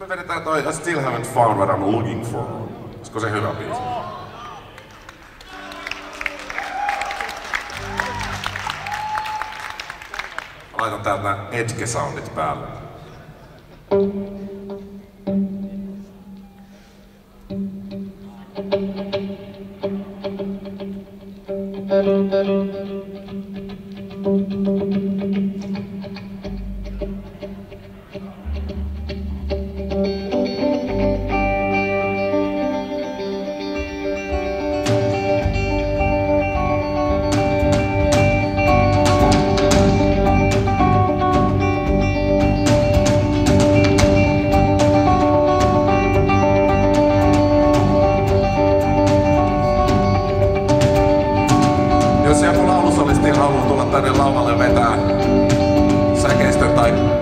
Me vedetään toi I Still Haven't Found What I'm Looking For. Olisiko se hyvä biisi? Laitan täältä etkesoundit päälle. taistetaan, niin laulalle vetää. Säkeistetään.